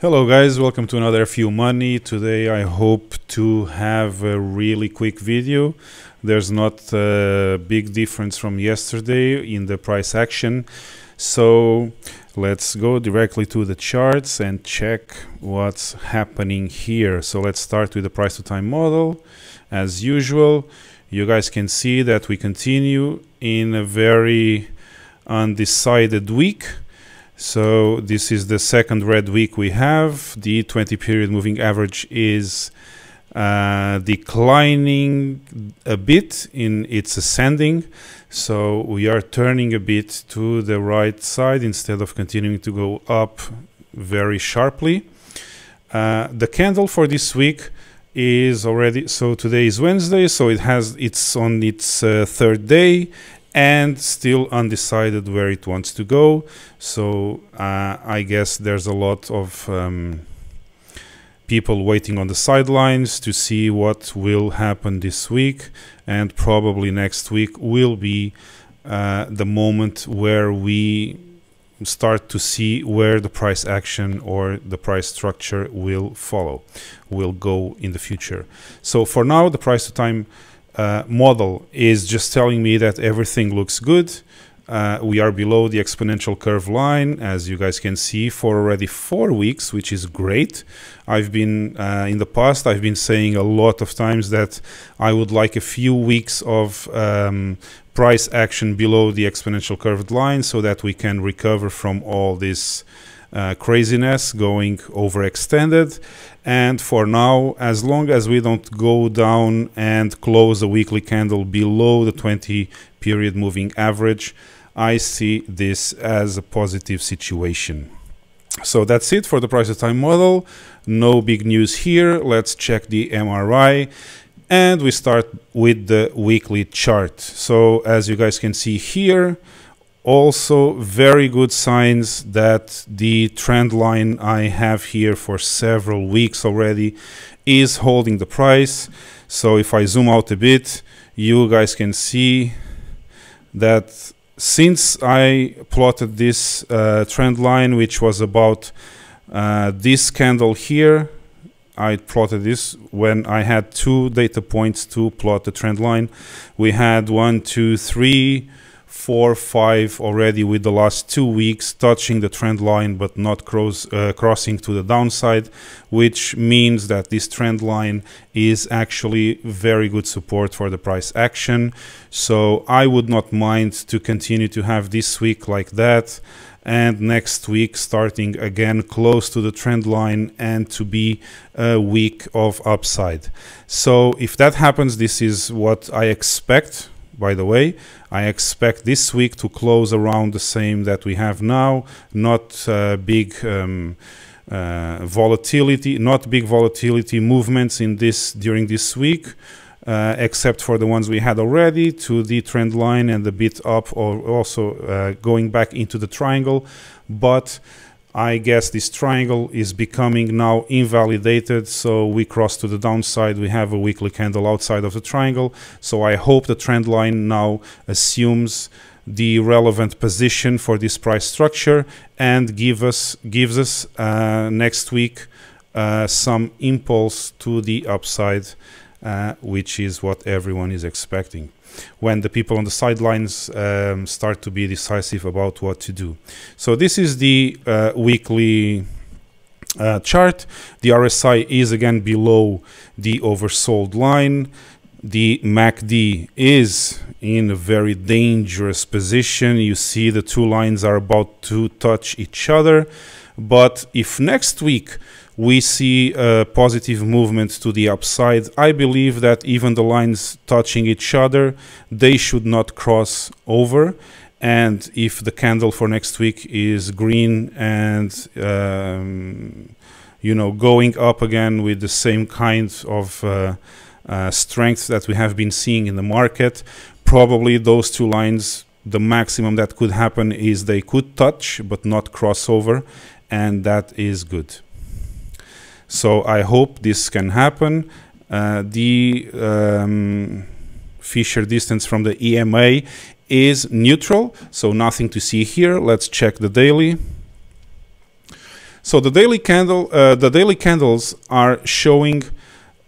Hello guys, welcome to another F You Money. Today I hope to have a really quick video. There's not a big difference from yesterday in the price action. So let's go directly to the charts and check what's happening here. So let's start with the price to time model. As usual, you guys can see that we continue in a very undecided week so this is the second red week we have. The 20 period moving average is uh, declining a bit in its ascending. So we are turning a bit to the right side instead of continuing to go up very sharply. Uh, the candle for this week is already so today is Wednesday so it has it's on its uh, third day and still undecided where it wants to go. So uh, I guess there's a lot of um, people waiting on the sidelines to see what will happen this week, and probably next week will be uh, the moment where we start to see where the price action or the price structure will follow, will go in the future. So for now, the price to time uh, model is just telling me that everything looks good. Uh, we are below the exponential curve line, as you guys can see, for already four weeks, which is great. I've been, uh, in the past, I've been saying a lot of times that I would like a few weeks of um, price action below the exponential curved line so that we can recover from all this uh, craziness going overextended. And for now as long as we don't go down and close the weekly candle below the 20 period moving average I see this as a positive situation. So that's it for the price of time model. No big news here. Let's check the MRI and we start with the weekly chart. So as you guys can see here also very good signs that the trend line I have here for several weeks already is holding the price. So if I zoom out a bit, you guys can see that since I plotted this uh, trend line, which was about uh, this candle here, I plotted this when I had two data points to plot the trend line. We had one, two, three, four, five already with the last two weeks touching the trend line but not cross, uh, crossing to the downside, which means that this trend line is actually very good support for the price action. So I would not mind to continue to have this week like that and next week starting again close to the trend line and to be a week of upside. So if that happens, this is what I expect by the way. I expect this week to close around the same that we have now, not uh, big um, uh, volatility, not big volatility movements in this during this week. Uh, except for the ones we had already to the trend line and the bit up or also uh, going back into the triangle but I guess this triangle is becoming now invalidated so we cross to the downside. We have a weekly candle outside of the triangle. So I hope the trend line now assumes the relevant position for this price structure and give us gives us uh, next week uh, some impulse to the upside uh, which is what everyone is expecting when the people on the sidelines um, start to be decisive about what to do. So this is the uh, weekly uh, chart. The RSI is again below the oversold line. The MACD is in a very dangerous position. You see the two lines are about to touch each other. But if next week we see a positive movement to the upside. I believe that even the lines touching each other, they should not cross over. And if the candle for next week is green and um, you know going up again with the same kind of uh, uh, strength that we have been seeing in the market, probably those two lines the maximum that could happen is they could touch but not cross over and that is good so I hope this can happen. Uh, the um, Fisher distance from the EMA is neutral, so nothing to see here. Let's check the daily. So the daily candle, uh, the daily candles are showing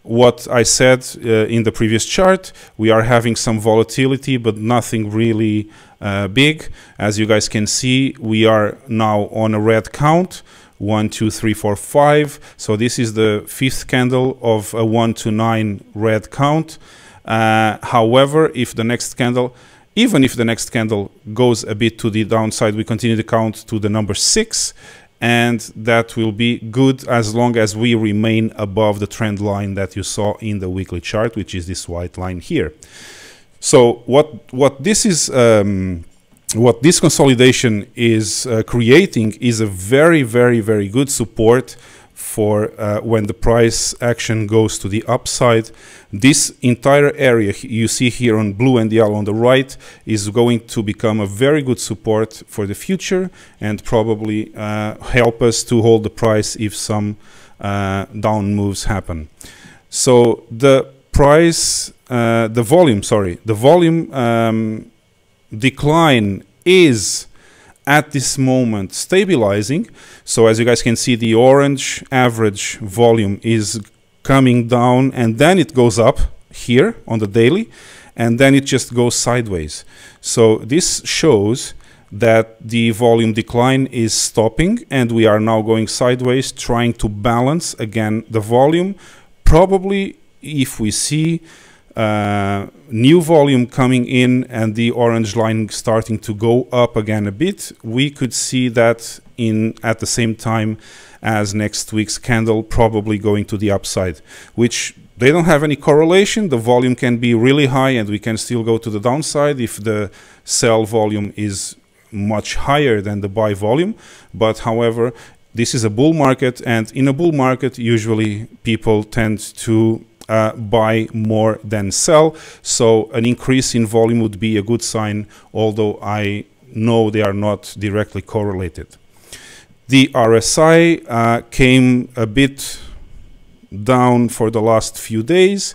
what I said uh, in the previous chart. We are having some volatility, but nothing really uh, big. As you guys can see, we are now on a red count. One, two, three, four, five. So this is the fifth candle of a one to nine red count. Uh, however, if the next candle, even if the next candle goes a bit to the downside, we continue to count to the number six and that will be good as long as we remain above the trend line that you saw in the weekly chart, which is this white line here. So what what this is um, what this consolidation is uh, creating is a very very very good support for uh, when the price action goes to the upside. This entire area you see here on blue and yellow on the right is going to become a very good support for the future and probably uh, help us to hold the price if some uh, down moves happen. So the price, uh, the volume, sorry, the volume um, decline is at this moment stabilizing. So as you guys can see, the orange average volume is coming down and then it goes up here on the daily and then it just goes sideways. So this shows that the volume decline is stopping and we are now going sideways trying to balance again the volume. Probably if we see uh, new volume coming in and the orange line starting to go up again a bit, we could see that in at the same time as next week's candle probably going to the upside, which they don't have any correlation. The volume can be really high and we can still go to the downside if the sell volume is much higher than the buy volume. But however, this is a bull market and in a bull market, usually people tend to uh, buy more than sell. So an increase in volume would be a good sign, although I know they are not directly correlated. The RSI uh, came a bit down for the last few days.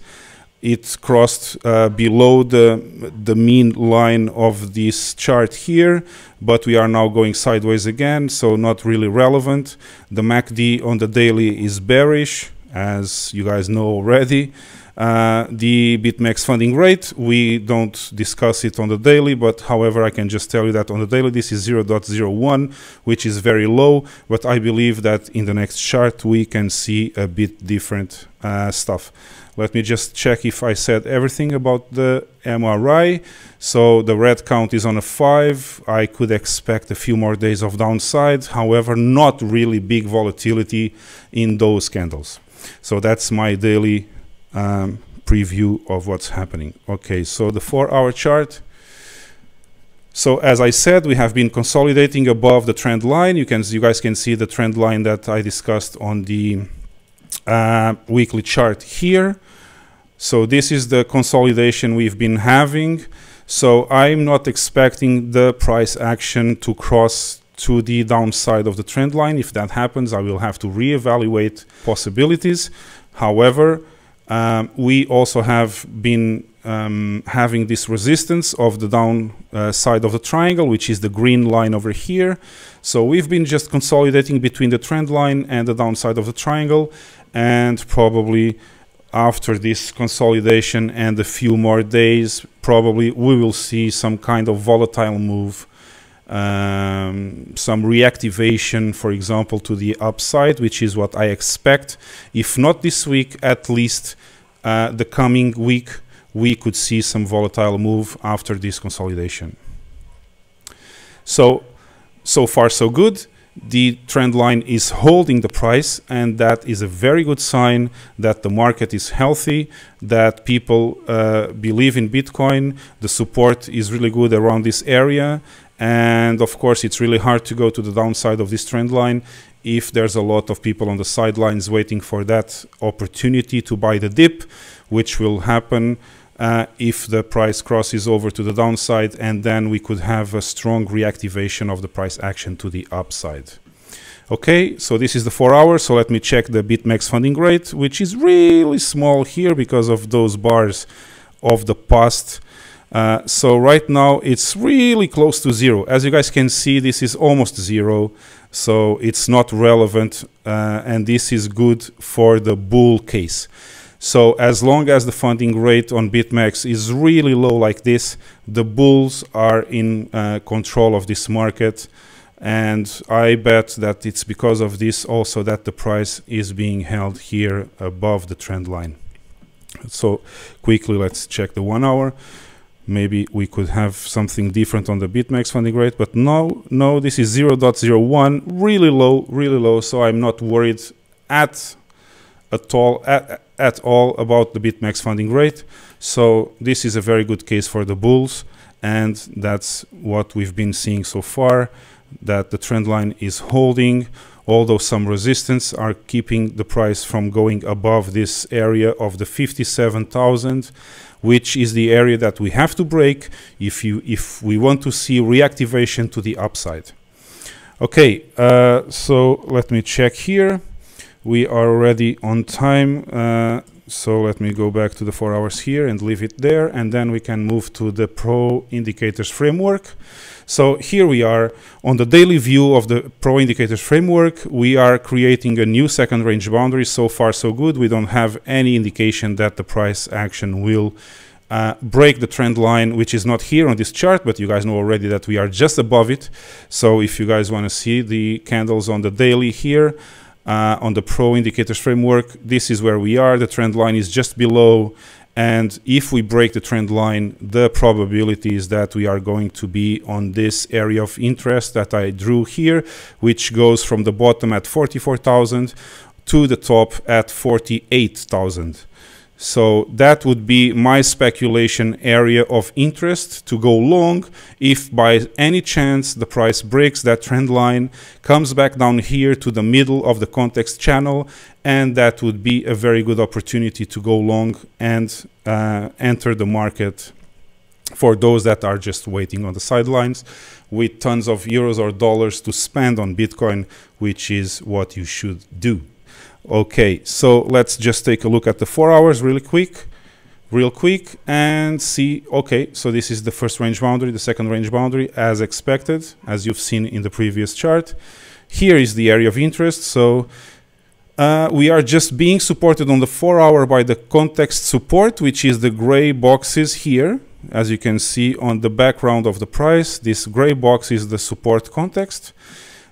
It crossed uh, below the, the mean line of this chart here, but we are now going sideways again, so not really relevant. The MACD on the daily is bearish as you guys know already. Uh, the BitMEX funding rate, we don't discuss it on the daily, but however, I can just tell you that on the daily, this is 0.01, which is very low, but I believe that in the next chart, we can see a bit different uh, stuff. Let me just check if I said everything about the MRI. So the red count is on a 5. I could expect a few more days of downside. However, not really big volatility in those candles. So that's my daily um, preview of what's happening. Okay, so the four hour chart. So as I said, we have been consolidating above the trend line. You can, you guys can see the trend line that I discussed on the uh, weekly chart here. So this is the consolidation we've been having. So I'm not expecting the price action to cross to the downside of the trend line. If that happens, I will have to reevaluate possibilities. However, um, we also have been um, having this resistance of the down uh, side of the triangle, which is the green line over here. So we've been just consolidating between the trend line and the downside of the triangle, and probably after this consolidation and a few more days, probably we will see some kind of volatile move um, some reactivation, for example, to the upside, which is what I expect. If not this week, at least uh, the coming week, we could see some volatile move after this consolidation. So, so far so good. The trend line is holding the price, and that is a very good sign that the market is healthy, that people uh, believe in Bitcoin. The support is really good around this area, and of course, it's really hard to go to the downside of this trend line if there's a lot of people on the sidelines waiting for that opportunity to buy the dip, which will happen uh, if the price crosses over to the downside, and then we could have a strong reactivation of the price action to the upside. Okay, so this is the four hours. So let me check the BitMEX funding rate, which is really small here because of those bars of the past Uh, so right now it's really close to zero. As you guys can see, this is almost zero. So it's not relevant. Uh, and this is good for the bull case. So as long as the funding rate on BitMEX is really low like this, the bulls are in uh, control of this market. And I bet that it's because of this also that the price is being held here above the trend line. So quickly, let's check the one hour. Maybe we could have something different on the BitMEX funding rate, but no, no, this is 0.01, really low, really low. So I'm not worried at at all at, at all about the BitMEX funding rate. So this is a very good case for the bulls, and that's what we've been seeing so far. That the trend line is holding, although some resistance are keeping the price from going above this area of the 57,000 which is the area that we have to break if you if we want to see reactivation to the upside. Okay uh, so let me check here. We are already on time uh, so let me go back to the four hours here and leave it there and then we can move to the pro indicators framework so here we are on the daily view of the pro indicators framework we are creating a new second range boundary so far so good we don't have any indication that the price action will uh, break the trend line, which is not here on this chart, but you guys know already that we are just above it. So if you guys want to see the candles on the daily here, uh, on the Pro Indicators Framework, this is where we are. The trend line is just below. And if we break the trend line, the probability is that we are going to be on this area of interest that I drew here, which goes from the bottom at 44,000 to the top at 48,000. So that would be my speculation area of interest to go long if by any chance the price breaks that trend line, comes back down here to the middle of the context channel, and that would be a very good opportunity to go long and uh, enter the market for those that are just waiting on the sidelines with tons of euros or dollars to spend on Bitcoin, which is what you should do. Okay, so let's just take a look at the four hours really quick, real quick, and see, okay, so this is the first range boundary, the second range boundary, as expected, as you've seen in the previous chart. Here is the area of interest, so uh, we are just being supported on the four hour by the context support, which is the gray boxes here. As you can see on the background of the price, this gray box is the support context.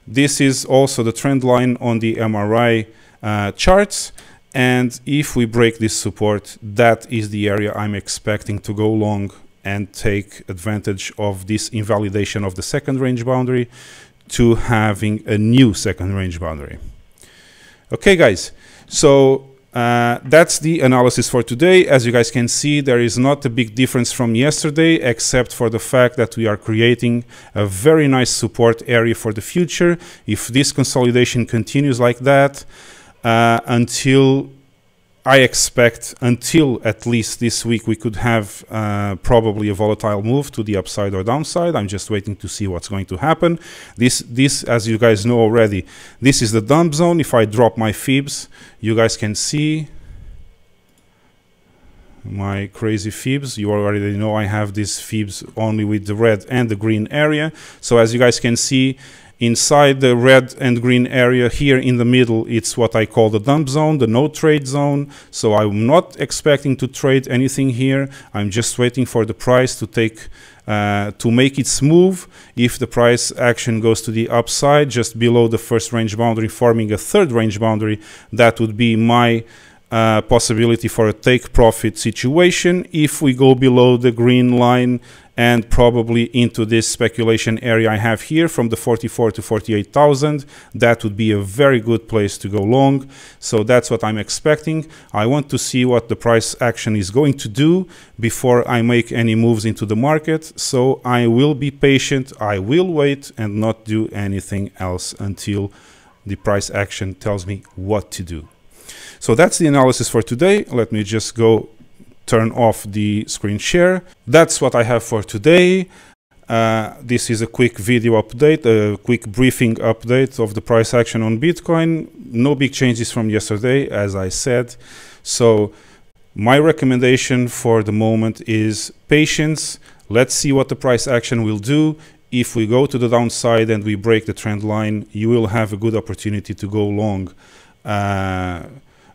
This is also the trend line on the MRI uh, charts. And if we break this support, that is the area I'm expecting to go long and take advantage of this invalidation of the second range boundary to having a new second range boundary. Okay, guys. So uh, that's the analysis for today. As you guys can see, there is not a big difference from yesterday, except for the fact that we are creating a very nice support area for the future. If this consolidation continues like that, uh, until I expect until at least this week we could have uh, probably a volatile move to the upside or downside. I'm just waiting to see what's going to happen. This, this, as you guys know already, this is the dump zone. If I drop my fibs, you guys can see my crazy fibs. You already know I have these fibs only with the red and the green area. So as you guys can see, Inside the red and green area here in the middle, it's what I call the dump zone, the no trade zone. So I'm not expecting to trade anything here. I'm just waiting for the price to take uh, to make its move. If the price action goes to the upside, just below the first range boundary, forming a third range boundary, that would be my uh, possibility for a take profit situation. If we go below the green line and probably into this speculation area I have here from the 44 to 48,000. That would be a very good place to go long. So that's what I'm expecting. I want to see what the price action is going to do before I make any moves into the market. So I will be patient. I will wait and not do anything else until the price action tells me what to do. So that's the analysis for today. Let me just go turn off the screen share. That's what I have for today. Uh, this is a quick video update, a quick briefing update of the price action on Bitcoin. No big changes from yesterday, as I said. So my recommendation for the moment is patience. Let's see what the price action will do. If we go to the downside and we break the trend line, you will have a good opportunity to go long uh,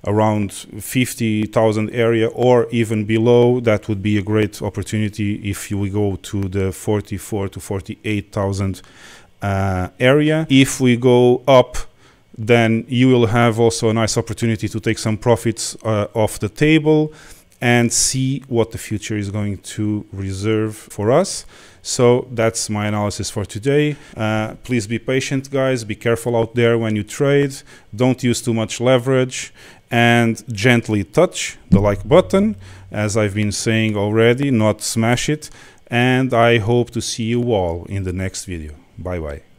around 50,000 area or even below. That would be a great opportunity if we go to the 44 to 48,000 uh, area. If we go up then you will have also a nice opportunity to take some profits uh, off the table and see what the future is going to reserve for us. So that's my analysis for today. Uh, please be patient, guys. Be careful out there when you trade. Don't use too much leverage and gently touch the like button, as I've been saying already, not smash it. And I hope to see you all in the next video. Bye bye.